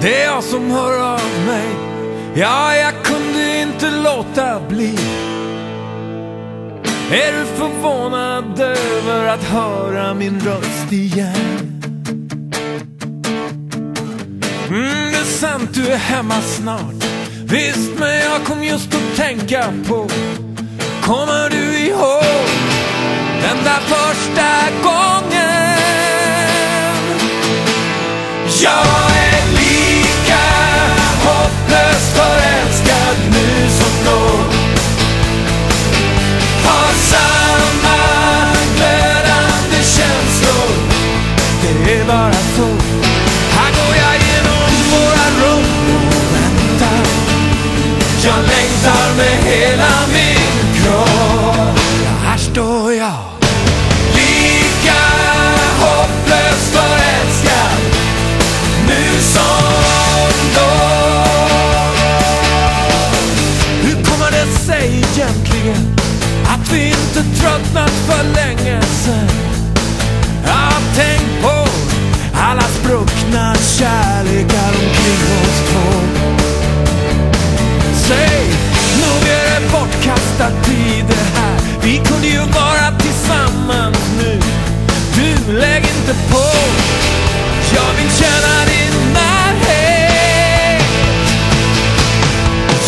Det är jag som hör av mig. Ja, jag kunde inte låta bli. Är du förvånad över att höra min röst igen? Mm, det är sant, du är hemma snart. Visst, men jag kom just att tänka på Kommer du ihåg den där första gången? Jag Det är bara så. Här går jag genom våra rum. Och väntar Jag längtar med hela min kropp. Ja, här står jag. Lika hopplöst förälskad. Nu som då. Hur kommer det sig egentligen Att vi inte tröttnat för länge sen inte på. Jag vill känna din närhet.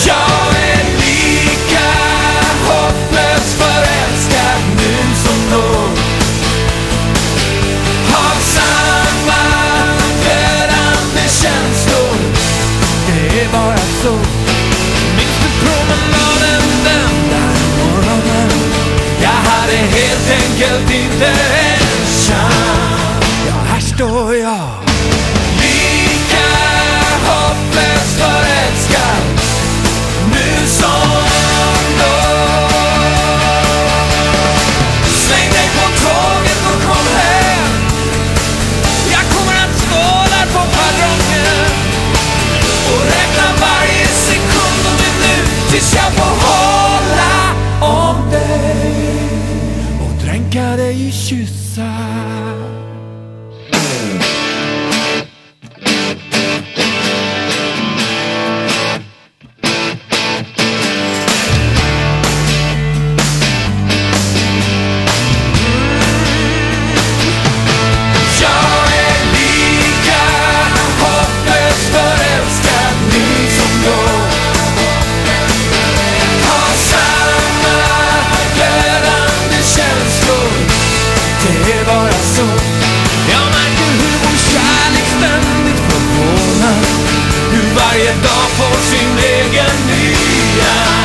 Jag är lika hopplöst förälskad nu som då. Har samma glödande känslor. Det är bara så. Minns du promenaden den där morgonen? Jag hade helt enkelt inte 中で一出さ varje dag får sin egen nya.